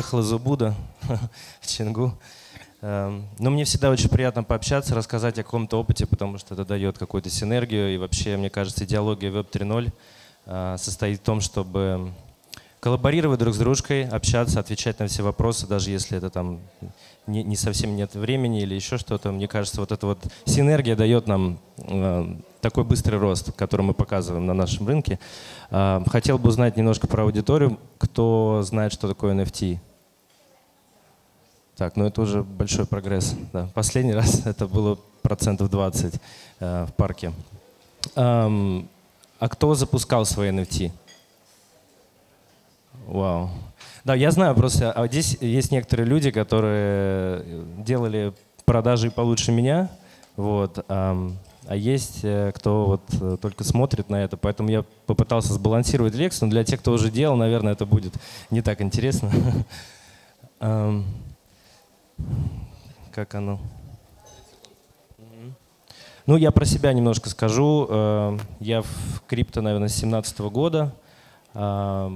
Приехал из Убуда в Чингу. Эм, но мне всегда очень приятно пообщаться, рассказать о каком-то опыте, потому что это дает какую-то синергию. И вообще, мне кажется, идеология Web 3.0 э, состоит в том, чтобы коллаборировать друг с дружкой, общаться, отвечать на все вопросы, даже если это там не, не совсем нет времени или еще что-то. Мне кажется, вот эта вот синергия дает нам э, такой быстрый рост, который мы показываем на нашем рынке. Э, хотел бы узнать немножко про аудиторию. Кто знает, что такое NFT? Так, ну это уже большой прогресс. Да. Последний раз это было процентов 20 э, в парке. Эм, а кто запускал свои NFT? Вау. Да, я знаю просто, а здесь есть некоторые люди, которые делали продажи получше меня, вот, а, а есть э, кто вот э, только смотрит на это, поэтому я попытался сбалансировать лекцию, но для тех, кто уже делал, наверное, это будет не так интересно. Как оно? Ну, я про себя немножко скажу. Э, я в крипто, наверное, с 2017 года. А,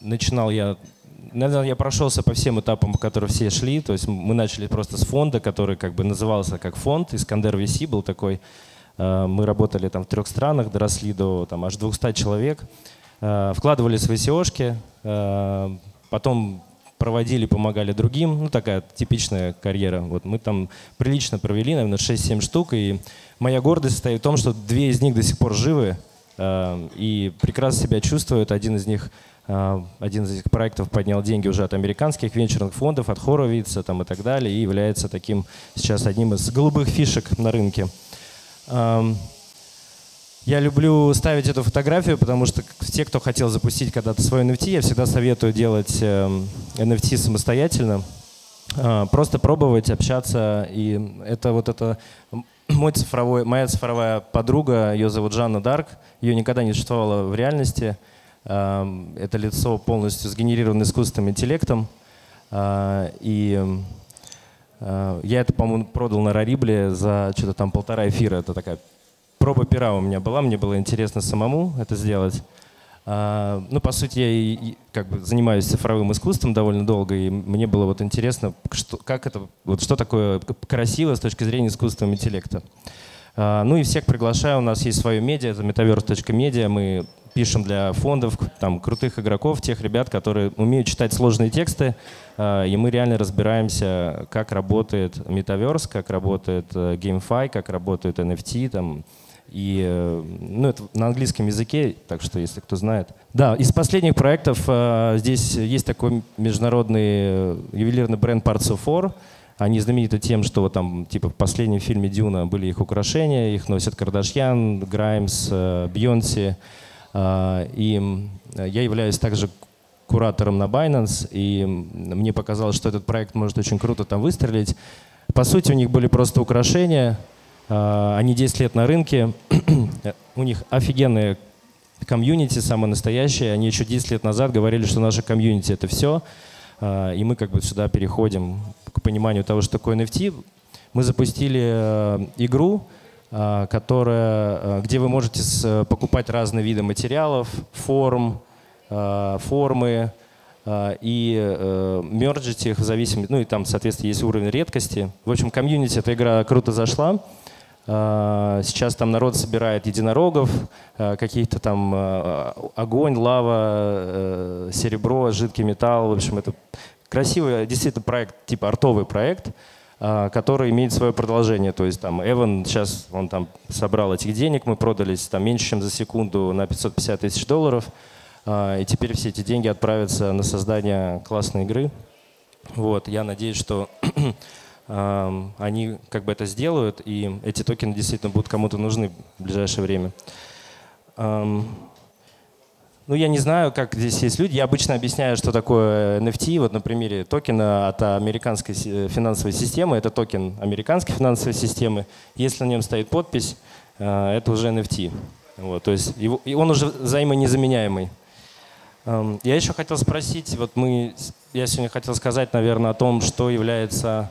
начинал я... Наверное, я прошелся по всем этапам, по которым все шли. То есть мы начали просто с фонда, который как бы назывался как фонд. Искандер VC был такой. Э, мы работали там в трех странах, доросли до там, аж 200 человек. Э, вкладывали свои SEO-шки. Потом проводили, помогали другим. Ну, такая типичная карьера. Вот мы там прилично провели, наверное, 6-7 штук. И моя гордость состоит в том, что две из них до сих пор живы э, и прекрасно себя чувствуют. Один из них э, один из этих проектов поднял деньги уже от американских венчурных фондов, от Хоровица там, и так далее, и является таким сейчас одним из голубых фишек на рынке. Я люблю ставить эту фотографию, потому что те, кто хотел запустить когда-то свой NFT, я всегда советую делать NFT эм, самостоятельно. А, просто пробовать, общаться. И это вот это мой цифровой, моя цифровая подруга, ее зовут Жанна Дарк. Ее никогда не существовало в реальности. Эм, это лицо полностью сгенерировано искусственным интеллектом. А, и э, я это, по-моему, продал на Рарибле за что-то там полтора эфира. Это такая проба пера у меня была, мне было интересно самому это сделать. А, ну, по сути, я как бы занимаюсь цифровым искусством довольно долго, и мне было вот интересно, что, как это, вот что такое красиво с точки зрения искусственного интеллекта. А, ну и всех приглашаю, у нас есть свое медиа, это metaverse.media, мы пишем для фондов, там, крутых игроков, тех ребят, которые умеют читать сложные тексты, а, и мы реально разбираемся, как работает Metaverse, как работает э, GameFi, как работает NFT, там, и, э, ну, это на английском языке, так что, если кто знает. Да, из последних проектов э, здесь есть такой международный э, ювелирный бренд Parts of Four. Они знамениты тем, что вот там, типа, в последнем фильме «Дюна» были их украшения, их носят Кардашьян, Граймс, Бьонси. И я являюсь также куратором на Binance, и мне показалось, что этот проект может очень круто там выстрелить. По сути, у них были просто украшения — они 10 лет на рынке. У них офигенные комьюнити, самые настоящие. Они еще 10 лет назад говорили, что наше комьюнити — это все. А, и мы как бы сюда переходим к пониманию того, что такое NFT. Мы запустили э, игру, а, которая, э, где вы можете покупать разные виды материалов, форм, формы, и э, мерджить их в зависимости, ну и там, соответственно, есть уровень редкости. В общем, комьюнити эта игра круто зашла. А, сейчас там народ собирает единорогов, а, каких-то там а, огонь, лава, э, серебро, жидкий металл. В общем, это красивый действительно проект, типа артовый проект, который имеет свое продолжение. То есть там Эван сейчас, он там собрал этих денег, мы продались там меньше, чем за секунду на 550 тысяч долларов. И теперь все эти деньги отправятся на создание классной игры. Вот, я надеюсь, что они как бы это сделают, и эти токены действительно будут кому-то нужны в ближайшее время. Ну, я не знаю, как здесь есть люди. Я обычно объясняю, что такое NFT. Вот на примере токена от американской финансовой системы. Это токен американской финансовой системы. Если на нем стоит подпись, а, это уже NFT. Вот, то есть его, и он уже взаимонезаменяемый. Я еще хотел спросить, вот мы, я сегодня хотел сказать, наверное, о том, что является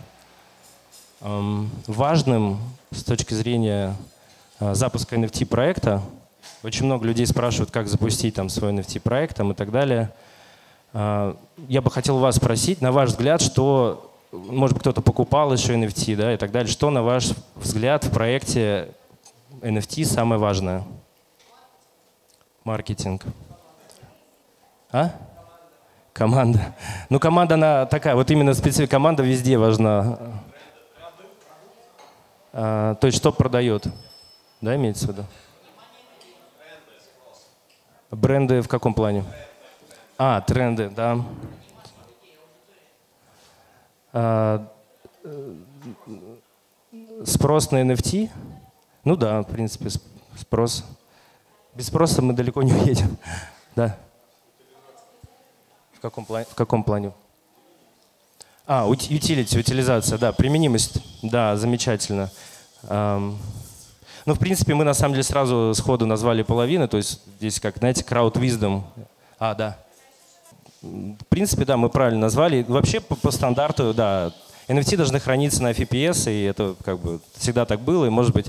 важным с точки зрения а, запуска NFT-проекта. Очень много людей спрашивают, как запустить там свой NFT-проект и так далее. А, я бы хотел вас спросить, на ваш взгляд, что, может быть, кто-то покупал еще NFT, да, и так далее, что, на ваш взгляд, в проекте NFT самое важное? Маркетинг. А? Команда. Ну, команда, она такая, вот именно специфика команда везде важна. А, то есть, что продает? Да, имеется в виду? Бренды в каком плане? А, тренды, да. А, спрос на NFT? Ну да, в принципе, спрос. Без спроса мы далеко не уедем. Да. В каком плане? В каком плане? А, утилити, утилизация, да, применимость, да, замечательно. Ну, в принципе, мы на самом деле сразу сходу назвали половину, то есть здесь как, знаете, crowd wisdom. А, да. В принципе, да, мы правильно назвали. Вообще по, по стандарту, да, NFT должны храниться на FPS, и это как бы всегда так было, и может быть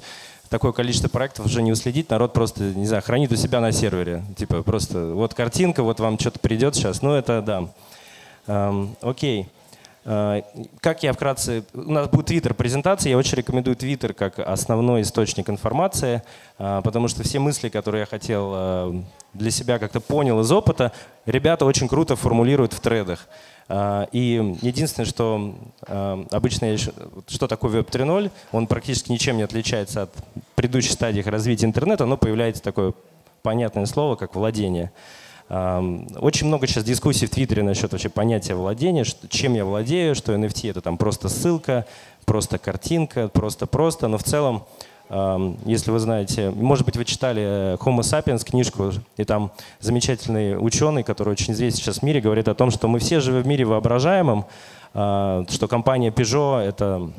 такое количество проектов уже не уследить, народ просто, не знаю, хранит у себя на сервере. Типа просто вот картинка, вот вам что-то придет сейчас, ну это да. Эм, окей. Э, как я вкратце... У нас будет Twitter презентация. Я очень рекомендую Twitter как основной источник информации, э, потому что все мысли, которые я хотел э, для себя как-то понял из опыта, ребята очень круто формулируют в тредах. И единственное, что обычно, что такое Web 3.0, он практически ничем не отличается от предыдущей стадии развития интернета, но появляется такое понятное слово, как владение. Очень много сейчас дискуссий в Твиттере насчет вообще понятия владения, чем я владею, что NFT это там просто ссылка, просто картинка, просто-просто, но в целом если вы знаете, может быть, вы читали э, Homo sapiens книжку, и там замечательный ученый, который очень известен сейчас в мире, говорит о том, что мы все живем в мире воображаемом, а, что компания Peugeot — это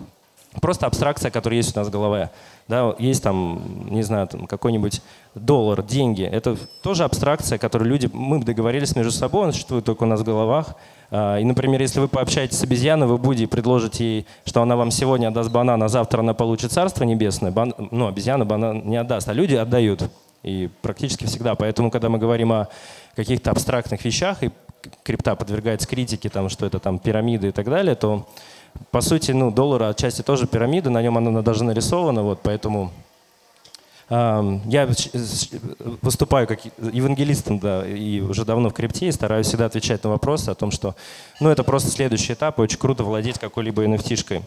просто абстракция, которая есть у нас в голове. Да, есть там, не знаю, там какой-нибудь доллар, деньги. Это тоже абстракция, которую люди, мы договорились между собой, она существует только у нас в головах. А, и, например, если вы пообщаетесь с обезьяной, вы будете предложить ей, что она вам сегодня отдаст банан, а завтра она получит царство небесное, бан... ну, обезьяна банан не отдаст, а люди отдают. И практически всегда. Поэтому, когда мы говорим о каких-то абстрактных вещах, и крипта подвергается критике, там, что это там пирамиды и так далее, то, по сути, ну, доллар отчасти тоже пирамида, на нем она даже нарисована, вот, поэтому я выступаю как евангелистом, да, и уже давно в крипте, и стараюсь всегда отвечать на вопросы о том, что ну, это просто следующий этап, и очень круто владеть какой-либо NFT-шкой.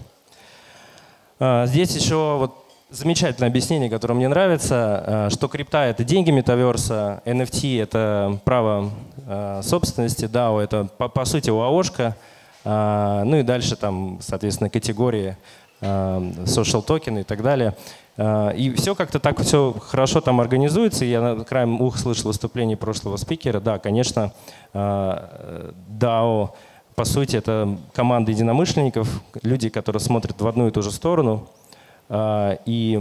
А, здесь еще вот замечательное объяснение, которое мне нравится, а, что крипта — это деньги метаверса, NFT — это право а, собственности, DAO — это по, по сути ОАОшка, ну и дальше там, соответственно, категории social токен и так далее. А, и все как-то так все хорошо там организуется. Я на краем ух слышал выступление прошлого спикера. Да, конечно, а, DAO, по сути, это команда единомышленников, люди, которые смотрят в одну и ту же сторону. А, и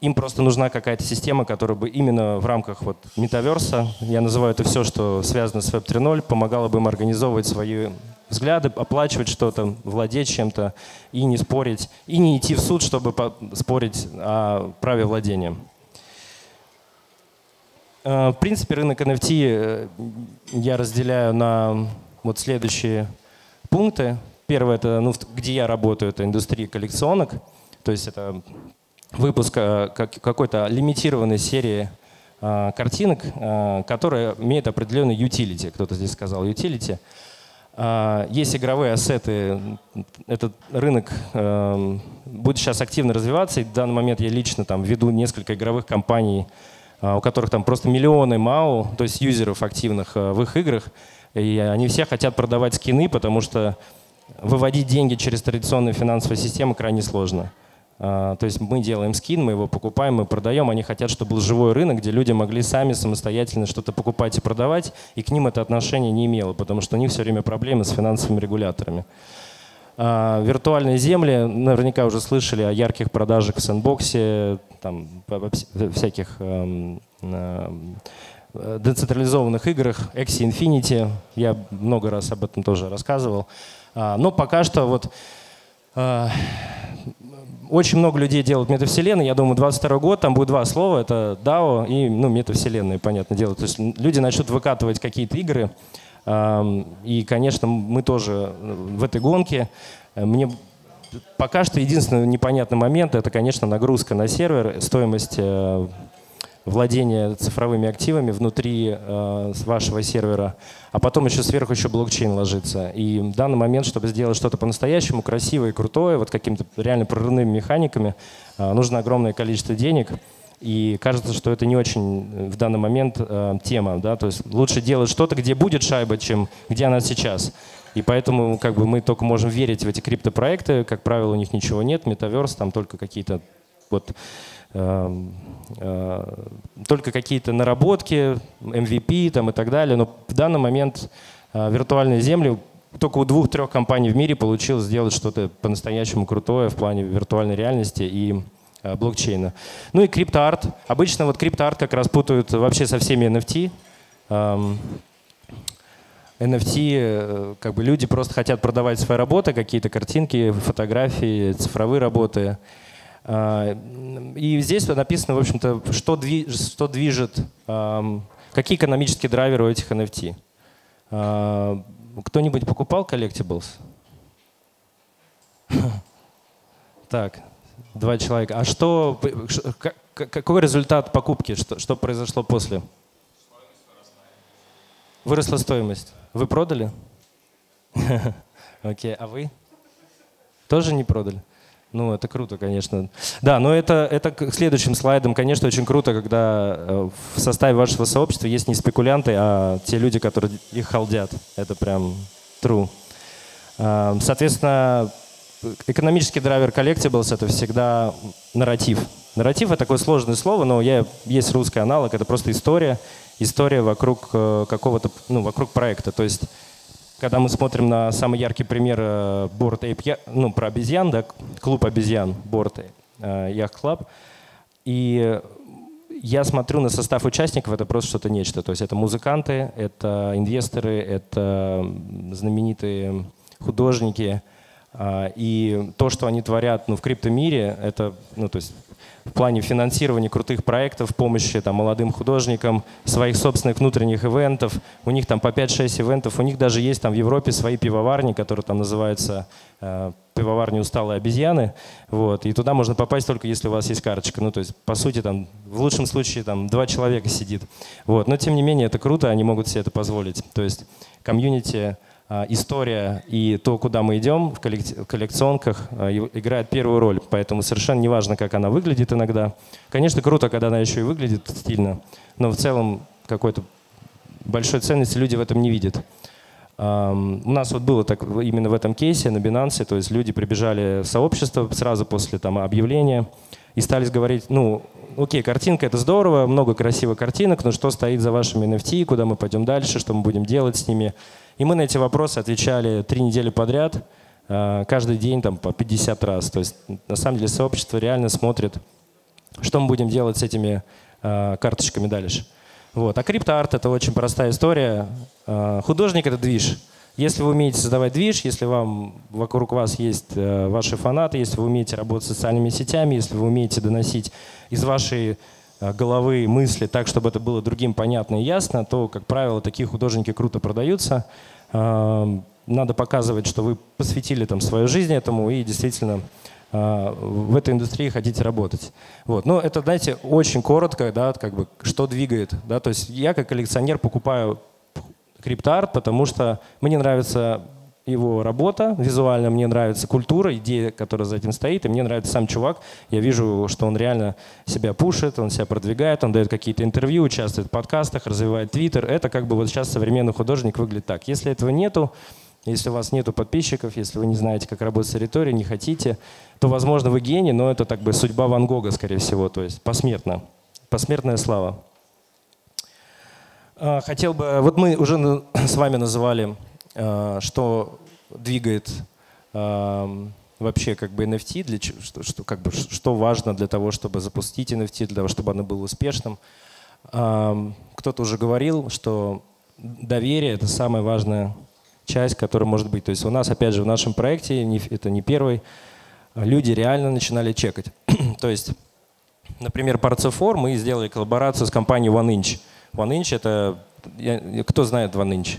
им просто нужна какая-то система, которая бы именно в рамках вот метаверса, я называю это все, что связано с Web 3.0, помогала бы им организовывать свои взгляды, оплачивать что-то, владеть чем-то и не спорить, и не идти в суд, чтобы спорить о праве владения. Э, в принципе, рынок NFT э, я разделяю на вот следующие пункты. Первое, это, ну, где я работаю, это индустрия коллекционок. То есть это выпуск э, какой-то лимитированной серии картинок, которая имеет определенный utility. Кто-то здесь сказал utility. А, есть игровые ассеты. Этот рынок эм, будет сейчас активно развиваться. И в данный момент я лично там веду несколько игровых компаний, а, у которых там просто миллионы МАУ, то есть юзеров активных э, в их играх. И они все хотят продавать скины, потому что выводить деньги через традиционные финансовые системы крайне сложно. А, то есть мы делаем скин, мы его покупаем, мы продаем. Они хотят, чтобы был живой рынок, где люди могли сами самостоятельно что-то покупать и продавать, и к ним это отношение не имело, потому что у них все время проблемы с финансовыми регуляторами. А, виртуальные земли, наверняка уже слышали о ярких продажах в сэндбоксе, там, всяких эм, эм, децентрализованных играх, Axie Infinity, я много раз об этом тоже рассказывал. А, но пока что вот очень много людей делают метавселенные. Я думаю, 22 год, там будет два слова. Это DAO и ну, метавселенные, понятное дело. То есть люди начнут выкатывать какие-то игры. И, конечно, мы тоже в этой гонке. Мне пока что единственный непонятный момент – это, конечно, нагрузка на сервер, стоимость э, владения цифровыми активами внутри э, вашего сервера, а потом еще сверху еще блокчейн ложится. И в данный момент, чтобы сделать что-то по-настоящему красивое и крутое, вот какими-то реально прорывными механиками, э, нужно огромное количество денег. И кажется, что это не очень в данный момент э, тема. Да? То есть лучше делать что-то, где будет шайба, чем где она сейчас. И поэтому как бы, мы только можем верить в эти криптопроекты. Как правило, у них ничего нет, метаверс, там только какие-то вот, э, э, только какие-то наработки, MVP там, и так далее. Но в данный момент э, виртуальные земли только у двух-трех компаний в мире получилось сделать что-то по-настоящему крутое в плане виртуальной реальности и э, блокчейна. Ну и криптоарт. Обычно вот криптоарт как раз путают вообще со всеми NFT. Эм, NFT, э, как бы люди просто хотят продавать свои работы, какие-то картинки, фотографии, цифровые работы. А, и здесь написано, в общем-то, что, дви, что движет, какие экономические драйверы у этих NFT. А, кто-нибудь покупал collectibles? Так, два человека. А что, какой результат покупки? Что, что произошло после? Выросла стоимость. Вы продали? Окей, а вы? Тоже не продали? Ну, это круто, конечно. Да, но это, это к следующим слайдам, конечно, очень круто, когда э, в составе вашего сообщества есть не спекулянты, а те люди, которые их халдят. Это прям true. А, соответственно, экономический драйвер Collectibles — это всегда нарратив. Нарратив — это такое сложное слово, но я, есть русский аналог, это просто история, история вокруг э, какого-то, ну, вокруг проекта. То есть, когда мы смотрим на самый яркий пример э, Board Ape, ну, про обезьян, да, клуб обезьян, э, Yacht Club, и я смотрю на состав участников, это просто что-то нечто. То есть это музыканты, это инвесторы, это знаменитые художники. И то, что они творят ну, в криптомире, это ну, то есть в плане финансирования крутых проектов, помощи там, молодым художникам, своих собственных внутренних ивентов. У них там по 5-6 ивентов. У них даже есть там в Европе свои пивоварни, которые там называются э, пивоварни усталые обезьяны. Вот. И туда можно попасть только если у вас есть карточка. Ну, то есть, по сути, там, в лучшем случае там два человека сидит. Вот. Но, тем не менее, это круто, они могут себе это позволить. То есть комьюнити а, история и то, куда мы идем в коллекционках, а, играет первую роль. Поэтому совершенно не важно, как она выглядит иногда. Конечно, круто, когда она еще и выглядит стильно, но в целом какой-то большой ценности люди в этом не видят. У нас вот было так именно в этом кейсе на Binance, то есть люди прибежали в сообщество сразу после там, объявления и стали говорить, ну, окей, картинка это здорово, много красивых картинок, но что стоит за вашими NFT, куда мы пойдем дальше, что мы будем делать с ними. И мы на эти вопросы отвечали три недели подряд, э, каждый день там по 50 раз. То есть на самом деле сообщество реально смотрит, что мы будем делать с этими э, карточками дальше. Вот. А криптоарт — это очень простая история. Э, художник — это движ. Если вы умеете создавать движ, если вам, вокруг вас есть ваши фанаты, если вы умеете работать с социальными сетями, если вы умеете доносить из вашей головы мысли так, чтобы это было другим понятно и ясно, то, как правило, такие художники круто продаются. Надо показывать, что вы посвятили там свою жизнь этому и действительно в этой индустрии хотите работать. Вот. Но это, знаете, очень коротко, да, как бы, что двигает. Да? То есть я как коллекционер покупаю криптоарт, потому что мне нравится его работа визуально, мне нравится культура, идея, которая за этим стоит, и мне нравится сам чувак. Я вижу, что он реально себя пушит, он себя продвигает, он дает какие-то интервью, участвует в подкастах, развивает твиттер. Это как бы вот сейчас современный художник выглядит так. Если этого нету, если у вас нету подписчиков, если вы не знаете, как работать с аудиторией, не хотите, то, возможно, вы гений, но это так бы судьба Ван Гога, скорее всего, то есть посмертно. Посмертная слава. А, хотел бы... Вот мы уже с вами называли что двигает эм, вообще как бы NFT, для, что, что, как бы, что важно для того, чтобы запустить NFT, для того, чтобы оно было успешным. Эм, кто-то уже говорил, что доверие — это самая важная часть, которая может быть. То есть у нас, опять же, в нашем проекте, это не первый, люди реально начинали чекать. То есть, например, Parts мы сделали коллаборацию с компанией OneInch. OneInch — это... Кто знает OneInch?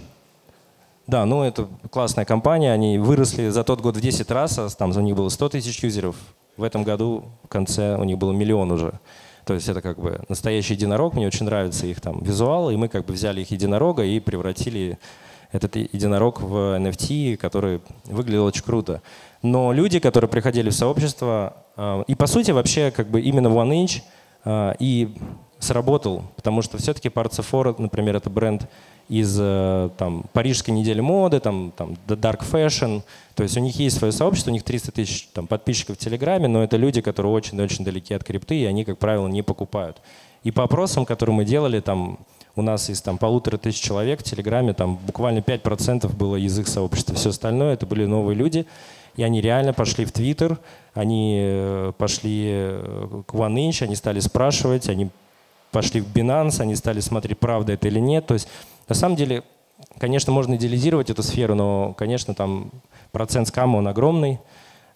Да, ну это классная компания, они выросли за тот год в 10 раз, а там за них было 100 тысяч юзеров. В этом году в конце у них было миллион уже. То есть это как бы настоящий единорог, мне очень нравится их там визуал, и мы как бы взяли их единорога и превратили этот единорог в NFT, который выглядел очень круто. Но люди, которые приходили в сообщество, э, и по сути вообще как бы именно OneInch э, и сработал, потому что все-таки Parts например, это бренд из э, там, Парижской недели моды, там, там, Dark Fashion. То есть у них есть свое сообщество, у них 300 тысяч там, подписчиков в Телеграме, но это люди, которые очень-очень далеки от крипты, и они, как правило, не покупают. И по опросам, которые мы делали, там, у нас из там, полутора тысяч человек в Телеграме там, буквально 5% было из их сообщества. Все остальное это были новые люди. И они реально пошли в Твиттер, они э, пошли э, к OneInch, они стали спрашивать, они пошли в Binance, они стали смотреть, правда это или нет. То есть на самом деле, конечно, можно идеализировать эту сферу, но, конечно, там процент скама, он огромный.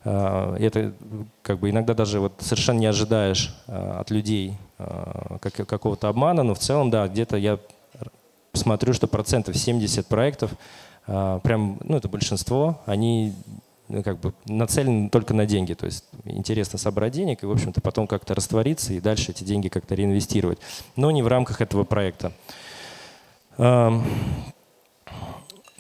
А, это как бы иногда даже вот совершенно не ожидаешь а, от людей а, какого-то обмана, но в целом, да, где-то я смотрю, что процентов 70 проектов, прям, ну это большинство, они ну, как бы нацелены только на деньги. То есть интересно собрать денег и, в общем-то, потом как-то раствориться и дальше эти деньги как-то реинвестировать. Но не в рамках этого проекта.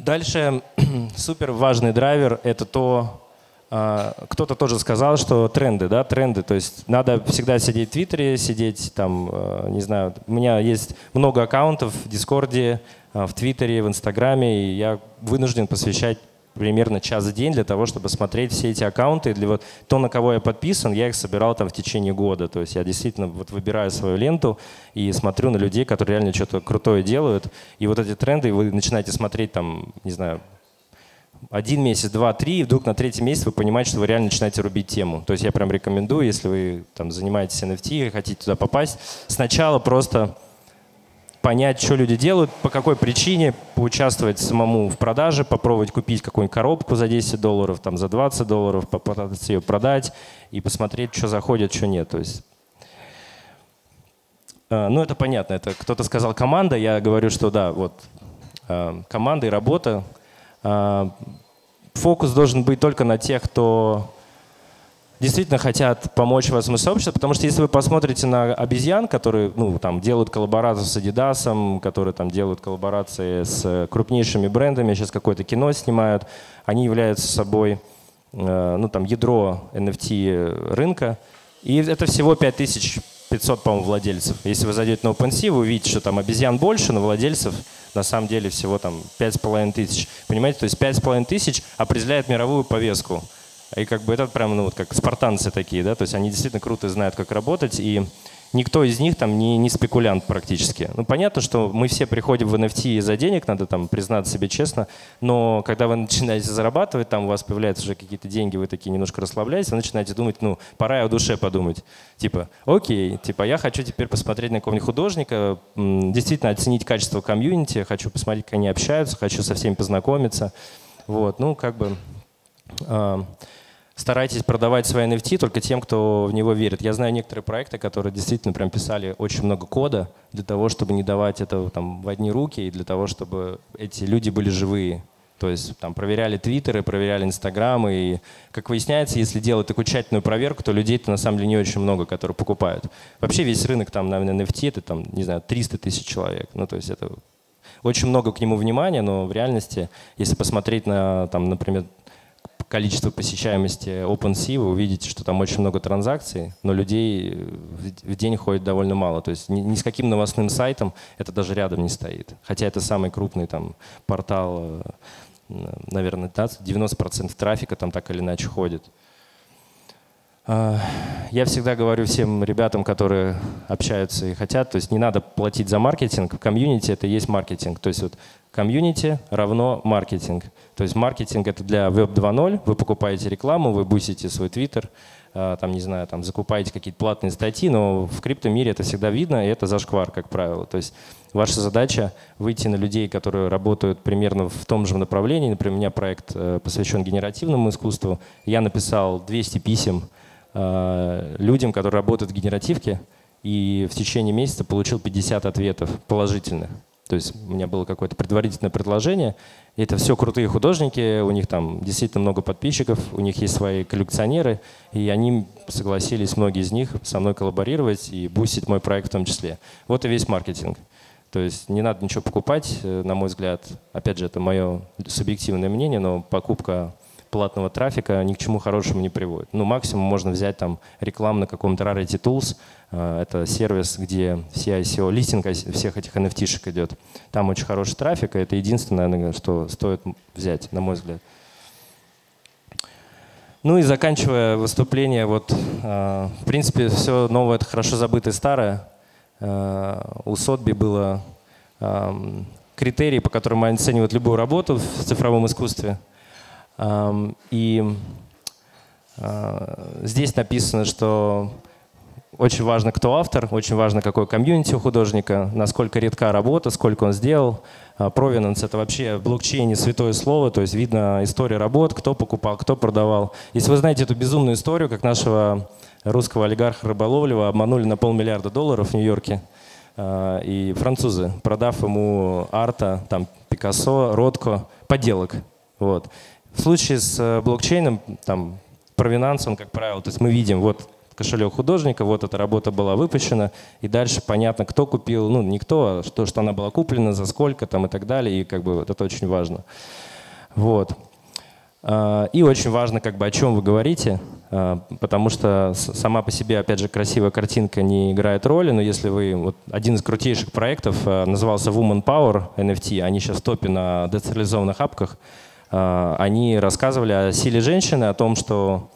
Дальше супер важный драйвер – это то, а, кто-то тоже сказал, что тренды, да, тренды, то есть надо всегда сидеть в Твиттере, сидеть там, а, не знаю, у меня есть много аккаунтов в Дискорде, а, в Твиттере, в Инстаграме, и я вынужден посвящать примерно час в день для того, чтобы смотреть все эти аккаунты. Для вот то, на кого я подписан, я их собирал там в течение года. То есть я действительно вот выбираю свою ленту и смотрю на людей, которые реально что-то крутое делают. И вот эти тренды вы начинаете смотреть там, не знаю, один месяц, два, три, и вдруг на третий месяц вы понимаете, что вы реально начинаете рубить тему. То есть я прям рекомендую, если вы там занимаетесь NFT и хотите туда попасть, сначала просто понять, что люди делают, по какой причине, поучаствовать самому в продаже, попробовать купить какую-нибудь коробку за 10 долларов, там, за 20 долларов, попытаться ее продать и посмотреть, что заходит, что нет. То есть э, ну, это понятно. Это кто-то сказал команда, я говорю, что да, вот э, команда и работа. Э, фокус должен быть только на тех, кто действительно хотят помочь вашему сообществу, потому что если вы посмотрите на обезьян, которые ну, там, делают коллаборацию с Adidas, которые там, делают коллаборации с крупнейшими брендами, сейчас какое-то кино снимают, они являются собой э, ну, там, ядро NFT рынка, и это всего 5500, по-моему, владельцев. Если вы зайдете на OpenSea, вы увидите, что там обезьян больше, но владельцев на самом деле всего там 5500. тысяч. Понимаете, то есть 5500 тысяч определяет мировую повестку. И как бы это прям, ну вот как спартанцы такие, да, то есть они действительно круто знают, как работать, и никто из них там не, не спекулянт практически. Ну, понятно, что мы все приходим в NFT из-за денег, надо там признаться себе честно, но когда вы начинаете зарабатывать, там у вас появляются уже какие-то деньги, вы такие немножко расслабляетесь, вы начинаете думать, ну, пора о душе подумать. Типа, окей, типа, я хочу теперь посмотреть на какого-нибудь художника, действительно оценить качество комьюнити, хочу посмотреть, как они общаются, хочу со всеми познакомиться. Вот, ну, как бы... А, старайтесь продавать свои NFT только тем, кто в него верит. Я знаю некоторые проекты, которые действительно прям писали очень много кода для того, чтобы не давать это там в одни руки и для того, чтобы эти люди были живые. То есть там проверяли твиттеры, проверяли инстаграмы. И, как выясняется, если делать такую тщательную проверку, то людей-то на самом деле не очень много, которые покупают. Вообще весь рынок там на NFT это там, не знаю, 300 тысяч человек. Ну, то есть это очень много к нему внимания, но в реальности, если посмотреть на, там, например, количество посещаемости OpenSea, вы увидите, что там очень много транзакций, но людей в день ходит довольно мало. То есть ни, ни с каким новостным сайтом это даже рядом не стоит. Хотя это самый крупный там портал, э, наверное, 90% трафика там так или иначе ходит. А, я всегда говорю всем ребятам, которые общаются и хотят, то есть не надо платить за маркетинг. Комьюнити — это и есть маркетинг. То есть вот комьюнити равно маркетинг. То есть маркетинг — это для Web 2.0. Вы покупаете рекламу, вы бустите свой твиттер, а, там, не знаю, там, закупаете какие-то платные статьи, но в криптомире это всегда видно, и это зашквар, как правило. То есть ваша задача выйти на людей, которые работают примерно в том же направлении. Например, у меня проект э, посвящен генеративному искусству. Я написал 200 писем людям, которые работают в генеративке, и в течение месяца получил 50 ответов положительных. То есть у меня было какое-то предварительное предложение. Это все крутые художники, у них там действительно много подписчиков, у них есть свои коллекционеры, и они согласились, многие из них, со мной коллаборировать и бустить мой проект в том числе. Вот и весь маркетинг. То есть не надо ничего покупать, э, на мой взгляд. Опять же, это мое субъективное мнение, но покупка платного трафика ни к чему хорошему не приводит. Ну, максимум можно взять там рекламу на каком-то Rarity Tools. Э, это сервис, где вся ICO, листинг всех этих NFT-шек идет. Там очень хороший трафик, и это единственное, что стоит взять, на мой взгляд. Ну и заканчивая выступление, вот, э, в принципе, все новое – это хорошо забытое старое. Э, у Сотби было эм, критерии, по которым они оценивают любую работу в цифровом искусстве – и а, здесь написано, что очень важно, кто автор, очень важно, какой комьюнити у художника, насколько редка работа, сколько он сделал. Провинанс — это вообще в блокчейне святое слово, то есть видно история работ, кто покупал, кто продавал. Если вы знаете эту безумную историю, как нашего русского олигарха Рыболовлева обманули на полмиллиарда долларов в Нью-Йорке, а, и французы, продав ему арта, там, Пикассо, Ротко, подделок. Вот. В случае с э, блокчейном, там, провинанс, он, как правило, то есть мы видим, вот кошелек художника, вот эта работа была выпущена, и дальше понятно, кто купил, ну, не кто, а что, что она была куплена, за сколько там и так далее, и как бы вот это очень важно. Вот. А, и очень важно, как бы, о чем вы говорите, а, потому что сама по себе, опять же, красивая картинка не играет роли, но если вы... Вот один из крутейших проектов а, назывался Woman Power NFT, они сейчас в топе на децентрализованных апках, они рассказывали о силе женщины, о том, что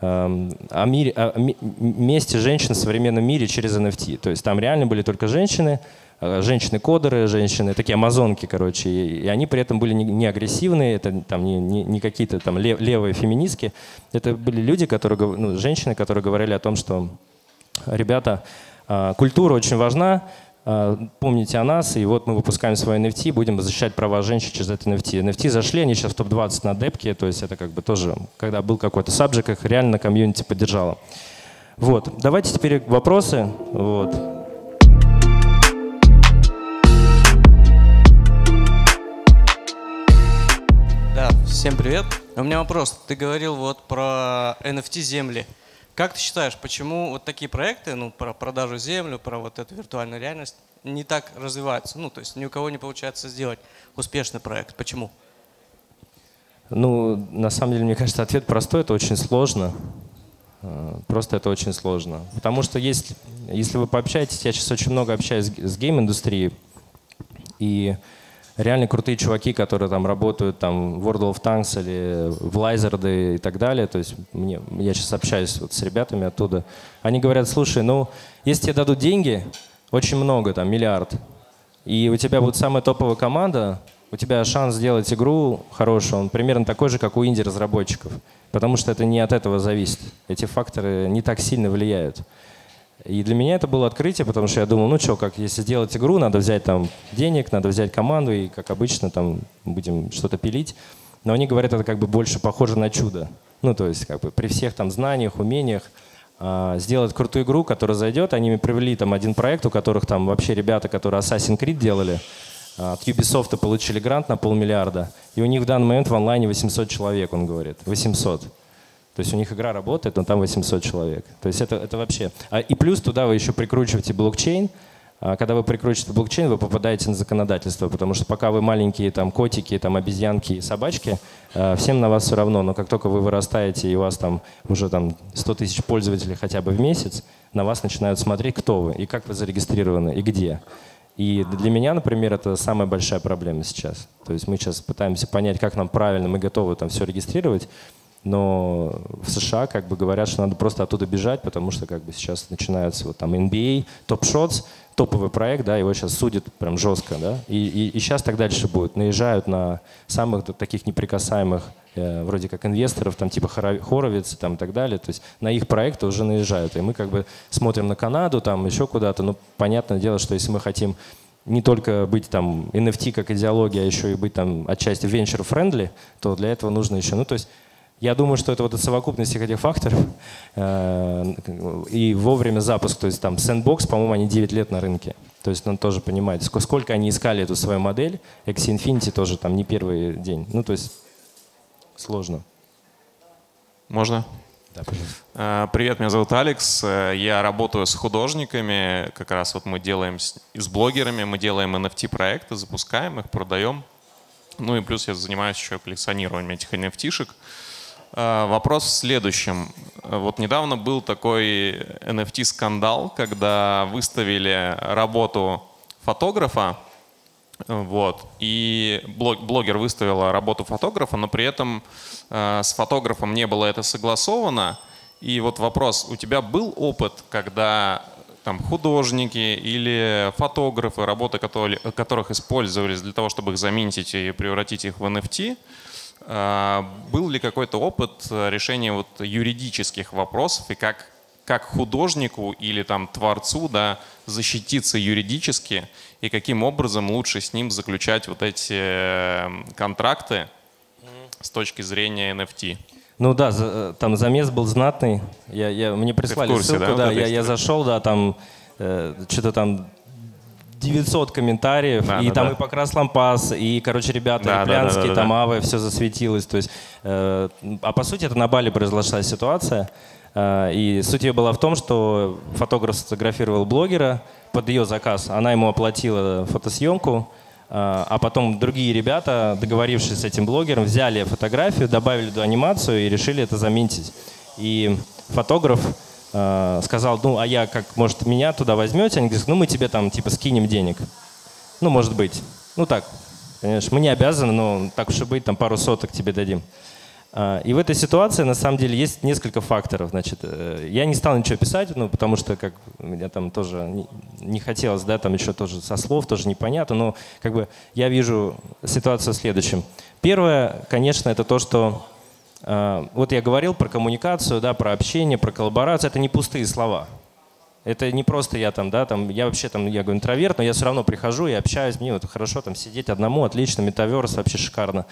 эм, о, мире, о месте женщин в современном мире через NFT. То есть там реально были только женщины, э, женщины-кодеры, женщины, такие амазонки, короче, и они при этом были не агрессивные, это там не, не, не какие-то там левые феминистки, это были люди, которые, ну, женщины, которые говорили о том, что, ребята, а, культура очень важна, а, помните о нас, и вот мы выпускаем свой NFT, будем защищать права женщин через это NFT. NFT зашли, они сейчас топ-20 на депке, то есть это как бы тоже, когда был какой-то сабжик, их реально комьюнити поддержало. Вот, давайте теперь вопросы. Вот. Да, всем привет. У меня вопрос. Ты говорил вот про NFT земли. Как ты считаешь, почему вот такие проекты, ну, про продажу землю, про вот эту виртуальную реальность, не так развиваются? Ну, то есть ни у кого не получается сделать успешный проект. Почему? Ну, на самом деле, мне кажется, ответ простой, это очень сложно. А, просто это очень сложно. Потому что есть, если вы пообщаетесь, я сейчас очень много общаюсь с гейм-индустрией, и реально крутые чуваки, которые там работают там в World of Tanks или в Lizard и так далее. То есть мне, я сейчас общаюсь вот с ребятами оттуда. Они говорят, слушай, ну, если тебе дадут деньги, очень много, там, миллиард, и у тебя будет самая топовая команда, у тебя шанс сделать игру хорошую, он примерно такой же, как у инди-разработчиков. Потому что это не от этого зависит. Эти факторы не так сильно влияют. И для меня это было открытие, потому что я думал, ну что, как если сделать игру, надо взять там денег, надо взять команду и, как обычно, там будем что-то пилить. Но они говорят, это как бы больше похоже на чудо. Ну, то есть, как бы при всех там знаниях, умениях а, сделать крутую игру, которая зайдет. Они мне привели там один проект, у которых там вообще ребята, которые Assassin's Creed делали, а, от Ubisoft получили грант на полмиллиарда. И у них в данный момент в онлайне 800 человек, он говорит. 800. То есть у них игра работает, но там 800 человек. То есть это, это вообще... А, и плюс туда вы еще прикручиваете блокчейн. А, когда вы прикручиваете блокчейн, вы попадаете на законодательство, потому что пока вы маленькие там котики, там обезьянки и собачки, а, всем на вас все равно. Но как только вы вырастаете и у вас там уже там 100 тысяч пользователей хотя бы в месяц, на вас начинают смотреть, кто вы и как вы зарегистрированы и где. И для меня, например, это самая большая проблема сейчас. То есть мы сейчас пытаемся понять, как нам правильно, мы готовы там все регистрировать, но в США как бы говорят, что надо просто оттуда бежать, потому что как бы сейчас начинается вот там NBA, Top Shots, топовый проект, да, его сейчас судят прям жестко, да, и, и, и сейчас так дальше будет. Наезжают на самых таких неприкасаемых, э, вроде как инвесторов, там типа Хоровиц там и так далее, то есть на их проекты уже наезжают. И мы как бы смотрим на Канаду, там еще куда-то, ну, понятное дело, что если мы хотим не только быть там NFT как идеология, а еще и быть там отчасти venture-friendly, то для этого нужно еще, ну, то есть я думаю, что это вот совокупность всех этих факторов э, и вовремя запуск. То есть там Sandbox, по-моему, они 9 лет на рынке. То есть, ну, тоже понимаете, сколько они искали эту свою модель. Axie Infinity тоже там не первый день. Ну, то есть, сложно. Можно? Да, пожалуйста. Э, привет, меня зовут Алекс. Э, я работаю с художниками. Как раз вот мы делаем с, с блогерами, мы делаем NFT-проекты, запускаем их, продаем. Ну и плюс я занимаюсь еще коллекционированием этих NFT-шек. Э, вопрос в следующем. Вот недавно был такой NFT-скандал, когда выставили работу фотографа, вот, и блогер выставила работу фотографа, но при этом э, с фотографом не было это согласовано. И вот вопрос, у тебя был опыт, когда там художники или фотографы, работы которых использовались для того, чтобы их заменить и превратить их в NFT, а, был ли какой-то опыт решения вот юридических вопросов и как, как художнику или там творцу да, защититься юридически и каким образом лучше с ним заключать вот эти эм, контракты с точки зрения NFT? Ну да, за, там замес был знатный. Я, я, мне прислали курсе, ссылку, да, да я, я зашел, да, там э, что-то там 900 комментариев, да, и да, там да. и Покрас Лампас, и, короче, ребята, да, и Плянский, да, да, да, там Авы, все засветилось. То есть, э, а по сути это на Бали произошла ситуация. Э, и суть ее была в том, что фотограф сфотографировал блогера под ее заказ, она ему оплатила фотосъемку, э, а потом другие ребята, договорившись с этим блогером, взяли фотографию, добавили туда анимацию и решили это заметить. И фотограф э, сказал, ну, а я как, может, меня туда возьмете? Они говорят, ну, мы тебе там, типа, скинем денег. Ну, может быть. Ну, так, конечно, мы не обязаны, но так уж и быть, там пару соток тебе дадим. Э, и в этой ситуации, на самом деле, есть несколько факторов. Значит, э, я не стал ничего писать, ну, потому что, как, меня там тоже не, хотелось, да, там еще тоже со слов, тоже непонятно, но, как бы, я вижу ситуацию в следующем. Первое, конечно, это то, что а, вот я говорил про коммуникацию, да, про общение, про коллаборацию. Это не пустые слова. Это не просто я там, да, там, я вообще там, я говорю, интроверт, но я все равно прихожу и общаюсь, мне вот хорошо там сидеть одному, отлично, метаверс вообще шикарно.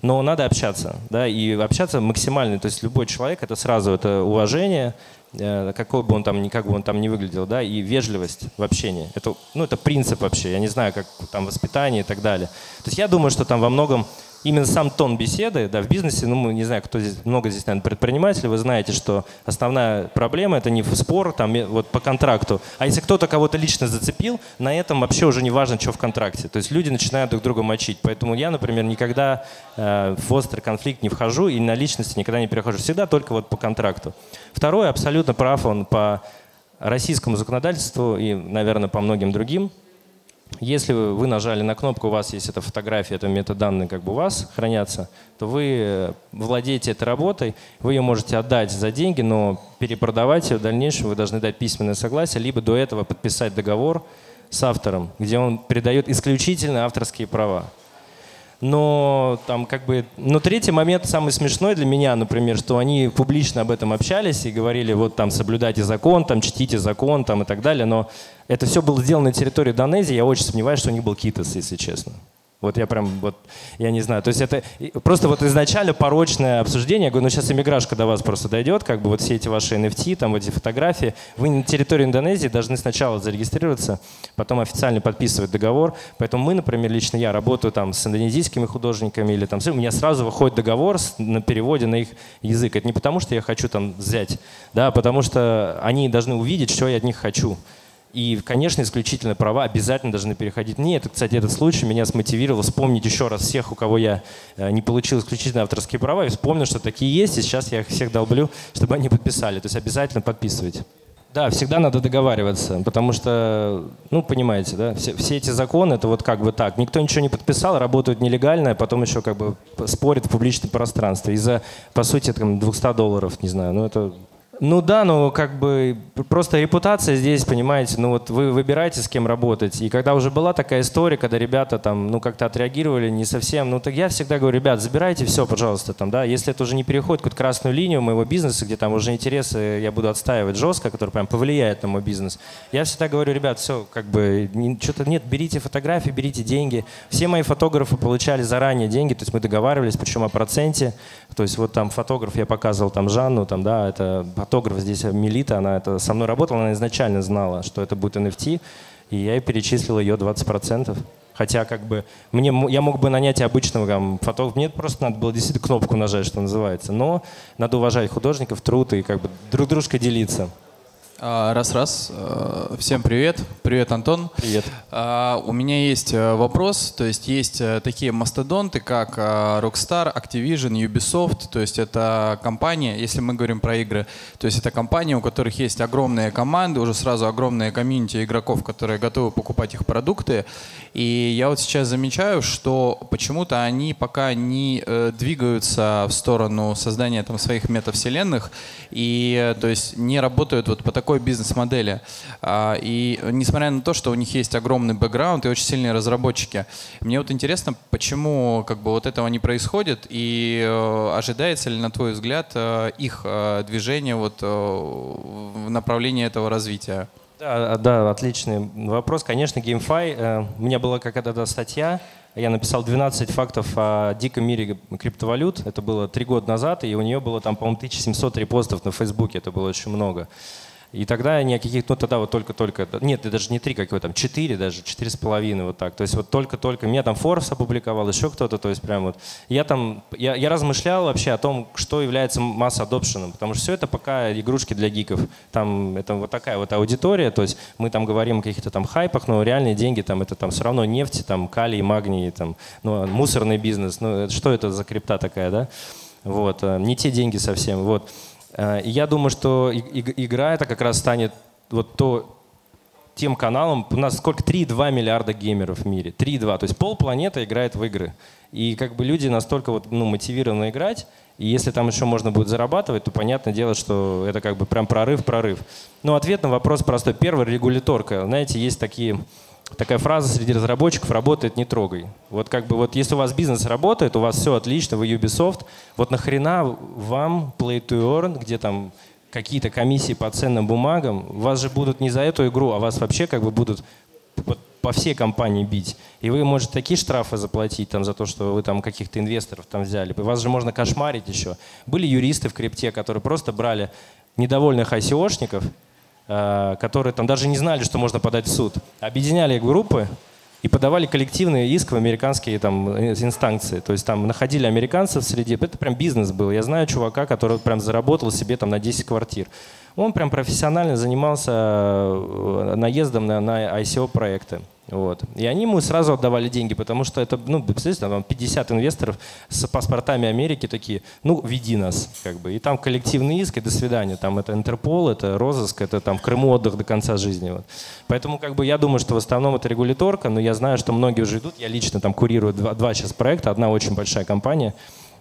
Но надо общаться, да, и общаться максимально, то есть любой человек, это сразу это уважение, э, какой бы он там, как бы он там не выглядел, да, и вежливость в общении. Это, ну, это принцип вообще, я не знаю, как там воспитание и так далее. То есть я думаю, что там во многом именно сам тон беседы, да, в бизнесе, ну, мы не знаю, кто здесь, много здесь, наверное, предпринимателей, вы знаете, что основная проблема – это не спор там, вот по контракту, а если кто-то кого-то лично зацепил, на этом вообще уже не важно, что в контракте. То есть люди начинают друг друга мочить. Поэтому я, например, никогда э, в острый конфликт не вхожу и на личности никогда не перехожу. Всегда только вот по контракту. Второе, абсолютно прав он по российскому законодательству и, наверное, по многим другим – если вы нажали на кнопку, у вас есть эта фотография, это метаданные как бы у вас хранятся, то вы э, владеете этой работой, вы ее можете отдать за деньги, но перепродавать ее в дальнейшем вы должны дать письменное согласие, либо до этого подписать договор с автором, где он передает исключительно авторские права. Но там как бы... Но третий момент самый смешной для меня, например, что они публично об этом общались и говорили, вот там соблюдайте закон, там чтите закон там и так далее, но это все было сделано на территории Донезии, я очень сомневаюсь, что у них был КИТОС, если честно. Вот я прям, вот, я не знаю. То есть это просто вот изначально порочное обсуждение. Я говорю, ну сейчас иммиграшка до вас просто дойдет, как бы вот все эти ваши NFT, там вот эти фотографии. Вы на территории Индонезии должны сначала зарегистрироваться, потом официально подписывать договор. Поэтому мы, например, лично я работаю там с индонезийскими художниками или там, у меня сразу выходит договор на переводе на их язык. Это не потому, что я хочу там взять, да, а потому что они должны увидеть, что я от них хочу. И, конечно, исключительные права обязательно должны переходить мне. Это, кстати, этот случай меня смотивировал вспомнить еще раз всех, у кого я э, не получил исключительные авторские права, и вспомнил, что такие есть, и сейчас я их всех долблю, чтобы они подписали. То есть обязательно подписывайте. Да, всегда надо договариваться, потому что, ну, понимаете, да, все, все эти законы, это вот как бы так. Никто ничего не подписал, работают нелегально, а потом еще как бы спорят в публичном пространстве. Из-за, по сути, там, 200 долларов, не знаю, ну, это ну да, ну как бы просто репутация здесь, понимаете, ну вот вы выбираете, с кем работать. И когда уже была такая история, когда ребята там, ну как-то отреагировали не совсем, ну так я всегда говорю, ребят, забирайте все, пожалуйста, там, да, если это уже не переходит какую-то красную линию моего бизнеса, где там уже интересы я буду отстаивать жестко, который прям повлияет на мой бизнес, я всегда говорю, ребят, все, как бы, что-то нет, берите фотографии, берите деньги. Все мои фотографы получали заранее деньги, то есть мы договаривались, причем о проценте, то есть вот там фотограф, я показывал там Жанну, там, да, это фотограф здесь Мелита, она это со мной работала, она изначально знала, что это будет NFT. и я перечислил ее 20%. Хотя как бы мне, я мог бы нанять обычного там, фотографа, мне просто надо было действительно кнопку нажать, что называется. Но надо уважать художников, труд и как бы друг дружкой делиться. А, раз-раз. А, всем привет. Привет, Антон. Привет. А, у меня есть э, вопрос. То есть есть э, такие мастодонты, как Rockstar, Activision, Ubisoft. То есть это компания, если мы говорим про игры, то есть это компании, у которых есть огромные команды, уже сразу огромные комьюнити игроков, которые готовы покупать их продукты. И я вот сейчас замечаю, что почему-то они пока не э, двигаются в сторону создания там своих метавселенных и то есть не работают вот по такой такой бизнес-модели. А, и несмотря на то, что у них есть огромный бэкграунд и очень сильные разработчики, мне вот интересно, почему как бы вот этого не происходит и э, ожидается ли, на твой взгляд, э, их э, движение вот в направлении этого развития? Да, да, отличный вопрос. Конечно, GameFi. У меня была какая-то статья, я написал 12 фактов о диком мире криптовалют. Это было три года назад, и у нее было там, по-моему, 1700 репостов на Фейсбуке. Это было очень много. И тогда ни о каких, ну тогда вот только-только, нет, даже не три, какой там, четыре даже, четыре с половиной вот так. То есть вот только-только, меня там Forbes опубликовал, еще кто-то, то есть прям вот. Я там, я, я размышлял вообще о том, что является масс-адопшеном, потому что все это пока игрушки для гиков. Там это вот такая вот аудитория, то есть мы там говорим о каких-то там хайпах, но реальные деньги там это там все равно нефть, там калий, магний, там, ну, мусорный бизнес, ну что это за крипта такая, да? Вот, э, не те деньги совсем, вот. Э, и я думаю, что игра это как раз станет вот то, тем каналом, у нас сколько? 3,2 миллиарда геймеров в мире. 3,2. То есть пол планеты играет в игры. И как бы люди настолько вот, ну, мотивированы играть, и если там еще можно будет зарабатывать, то понятное дело, что это как бы прям прорыв-прорыв. Ну, ответ на вопрос простой. Первый — регуляторка. Знаете, есть такие такая фраза среди разработчиков «работает, не трогай». Вот как бы вот если у вас бизнес работает, у вас все отлично, вы Ubisoft, вот нахрена вам Play to Earn, где там какие-то комиссии по ценным бумагам, вас же будут не за эту игру, а вас вообще как бы будут по, всей компании бить. И вы можете такие штрафы заплатить там, за то, что вы там каких-то инвесторов там взяли. Вас же можно кошмарить еще. Были юристы в крипте, которые просто брали недовольных ICO-шников, которые там даже не знали, что можно подать в суд, объединяли группы и подавали коллективный иск в американские там инстанции. То есть там находили американцев среди... Это прям бизнес был. Я знаю чувака, который прям заработал себе там на 10 квартир. Он прям профессионально занимался э, наездом на, на ICO-проекты. Вот. И они ему сразу отдавали деньги, потому что это, ну, представляете, там 50 инвесторов с паспортами Америки такие, ну, веди нас, как бы. И там коллективный иск, и до свидания. Там это Интерпол, это розыск, это там в Крыму отдых до конца жизни. Вот. Поэтому, как бы, я думаю, что в основном это регуляторка, но я знаю, что многие уже идут. Я лично там курирую два, два сейчас проекта, одна очень большая компания,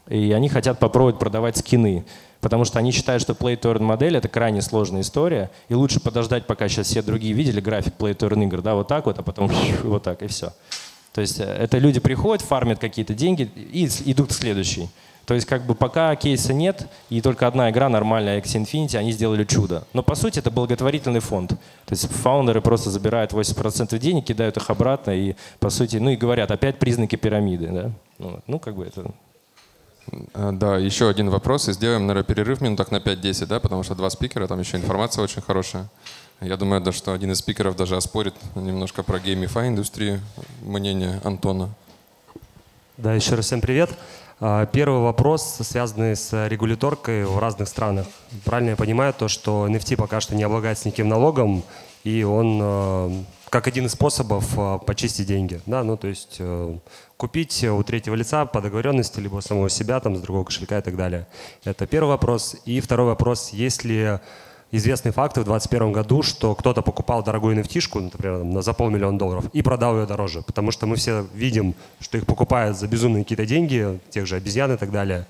и они хотят попробовать продавать скины потому что они считают, что play to earn модель это крайне сложная история, и лучше подождать, пока сейчас все другие видели график play to earn игр, да, вот так вот, а потом вот так, и все. То есть э, это люди приходят, фармят какие-то деньги и идут к следующей. То есть как бы пока кейса нет, и только одна игра нормальная, X Infinity, они сделали чудо. Но по сути это благотворительный фонд. То есть фаундеры просто забирают 80% денег, кидают их обратно и по сути, ну и говорят, опять признаки пирамиды. Да? Ну, ну как бы это да, еще один вопрос. И сделаем, наверное, перерыв минуток на 5-10, да, потому что два спикера, там еще информация очень хорошая. Я думаю, да, что один из спикеров даже оспорит немножко про геймифай индустрию, мнение Антона. Да, еще раз всем привет. А, первый вопрос, связанный с регуляторкой в разных странах. Правильно я понимаю то, что NFT пока что не облагается никаким налогом, и он а, как один из способов почистить деньги. Да, ну то есть купить у третьего лица по договоренности, либо самого себя, там, с другого кошелька и так далее. Это первый вопрос. И второй вопрос, есть ли известные факты в 2021 году, что кто-то покупал дорогую nft например, за полмиллиона долларов, и продал ее дороже. Потому что мы все видим, что их покупают за безумные какие-то деньги, тех же обезьян и так далее.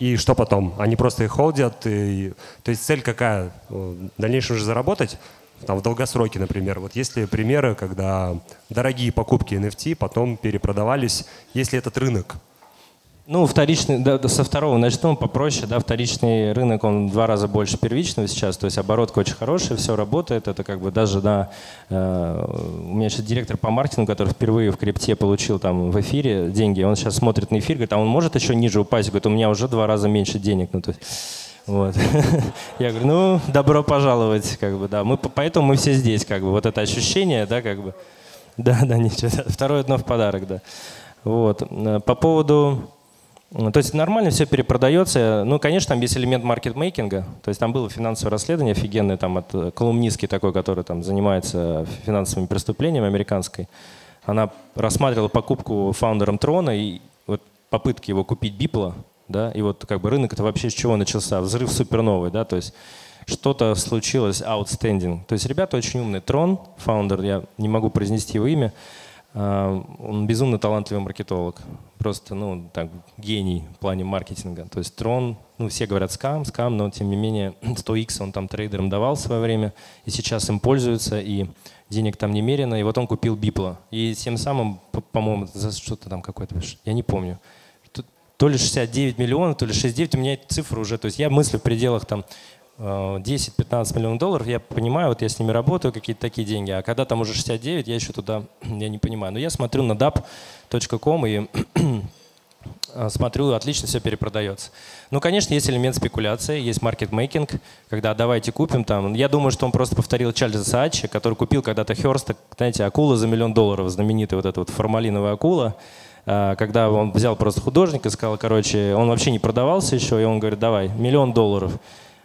И что потом? Они просто их холдят. И... То есть цель какая? В дальнейшем уже заработать? Там, в долгосроке, например. Вот есть ли примеры, когда дорогие покупки NFT потом перепродавались, если этот рынок? Ну, вторичный, да, со второго начну попроще, да, вторичный рынок, он в два раза больше первичного сейчас, то есть оборотка очень хорошая, все работает, это как бы даже, да, э, у меня сейчас директор по маркетингу, который впервые в крипте получил там в эфире деньги, он сейчас смотрит на эфир, говорит, а он может еще ниже упасть, говорит, у меня уже два раза меньше денег, ну, то есть Вот. Я говорю, ну, добро пожаловать, как бы, да. Мы, поэтому мы все здесь, как бы, вот это ощущение, да, как бы. Да, да, ничего. Второе дно в подарок, да. Вот. Э, по поводу то есть нормально все перепродается. Ну, конечно, там есть элемент маркетмейкинга. То есть там было финансовое расследование офигенное там от э, колумнистки такой, который там занимается финансовыми преступлениями американской. Она рассматривала покупку фаундером Трона и вот попытки его купить Бипла, да, и вот как бы рынок это вообще с чего начался? Взрыв суперновый, да, то есть что-то случилось outstanding. То есть ребята очень умные. Трон, фаундер, я не могу произнести его имя, а, он безумно талантливый маркетолог. Просто, ну, так, гений в плане маркетинга. То есть Трон, ну, все говорят скам, скам, но тем не менее 100x он там трейдерам давал в свое время, и сейчас им пользуются, и денег там немерено, и вот он купил Бипла. И тем самым, по-моему, за что-то там какой-то, я не помню, то ли 69 миллионов, то ли 69, у меня эти цифры уже, то есть я мыслю в пределах там 10-15 миллионов долларов, я понимаю, вот я с ними работаю, какие-то такие деньги, а когда там уже 69, я еще туда, я не понимаю. Но я смотрю на dap.com и смотрю, отлично все перепродается. Ну, конечно, есть элемент спекуляции, есть маркетмейкинг, когда давайте купим там. Я думаю, что он просто повторил Чарльза Саачи, который купил когда-то Херста, знаете, акула за миллион долларов, знаменитая вот эта вот формалиновая акула, когда он взял просто художника, сказал, короче, он вообще не продавался еще, и он говорит, давай, миллион долларов.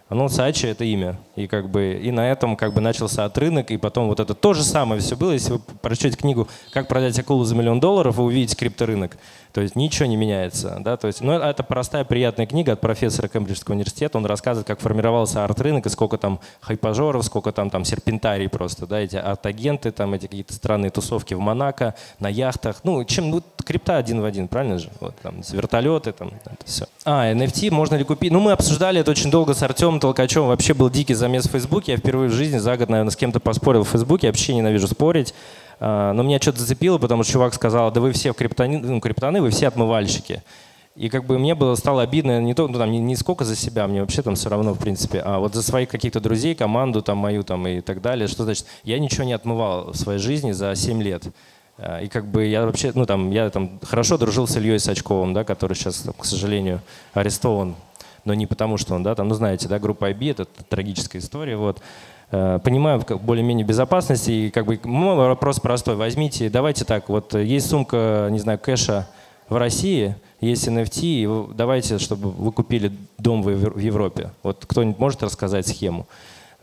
Ну, Сачи — это имя. И, как бы, и на этом как бы начался от рынок, и потом вот это то же самое все было. Если вы прочтете книгу «Как продать акулу за миллион долларов», вы увидите крипторынок. То есть ничего не меняется. Да? То есть, ну, это простая, приятная книга от профессора Кембриджского университета. Он рассказывает, как формировался арт-рынок, и сколько там хайпажоров, сколько там, там серпентарий просто, да, эти арт-агенты, там эти какие-то странные тусовки в Монако, на яхтах. Ну, чем, ну, крипта один в один, правильно же? Вот, там, вертолеты, там, это все. А, NFT можно ли купить? Ну, мы обсуждали это очень долго с Артемом Толкачевым. Вообще был дикий замес в Фейсбуке. Я впервые в жизни за год, наверное, с кем-то поспорил в Фейсбуке. Я вообще ненавижу спорить. А, но меня что-то зацепило, потому что чувак сказал, да вы все криптоны, ну, криптоны, вы все отмывальщики. И как бы мне было стало обидно не то, ну, там, не, не сколько за себя, мне вообще там все равно, в принципе, а вот за своих каких-то друзей, команду там мою там и так далее. Что значит? Я ничего не отмывал в своей жизни за 7 лет. А, и как бы я вообще, ну там, я там хорошо дружил с Ильей Сачковым, да, который сейчас, к сожалению, арестован. Но не потому, что он, да, там, ну знаете, да, группа IB, это трагическая история, вот. Э, понимаю как более-менее безопасности. И как бы мой вопрос простой. Возьмите, давайте так, вот есть сумка, не знаю, кэша в России, есть NFT, и давайте, чтобы вы купили дом в Европе. Вот кто-нибудь может рассказать схему?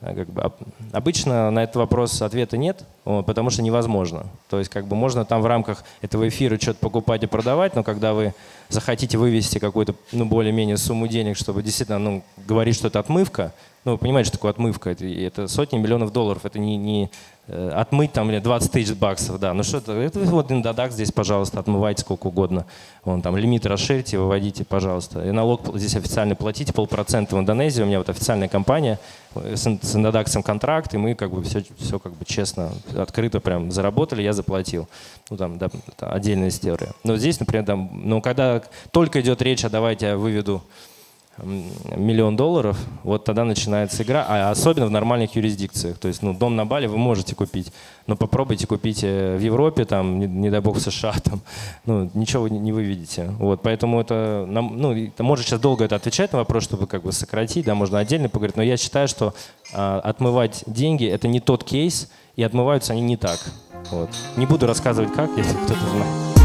Э, как бы, обычно на этот вопрос ответа нет, потому что невозможно. То есть как бы можно там в рамках этого эфира что-то покупать и продавать, но когда вы захотите вывести какую-то ну, более-менее сумму денег, чтобы действительно ну, говорить, что это отмывка, ну, вы понимаете, что такое отмывка? Это, это сотни миллионов долларов. Это не, не отмыть там 20 тысяч баксов, да. Ну что это? Это вот Индодак здесь, пожалуйста, отмывайте сколько угодно. Вон там лимит расширьте, выводите, пожалуйста. И налог здесь официально платите, полпроцента в Индонезии. У меня вот официальная компания э, с, с Индодаксом контракт, и мы как бы все, все как бы честно, открыто прям заработали, я заплатил. Ну там, да, отдельная история. Но здесь, например, там, ну когда только идет речь, а давайте я выведу миллион долларов, вот тогда начинается игра, а особенно в нормальных юрисдикциях. То есть, ну, дом на Бали вы можете купить, но попробуйте купить в Европе, там, не, не дай бог в США, там, ну, ничего не выведете. Вот, поэтому это, ну, это может сейчас долго это отвечать на вопрос, чтобы как бы сократить, да, можно отдельно поговорить, но я считаю, что а, отмывать деньги это не тот кейс, и отмываются они не так. Вот. Не буду рассказывать как, если кто-то знает.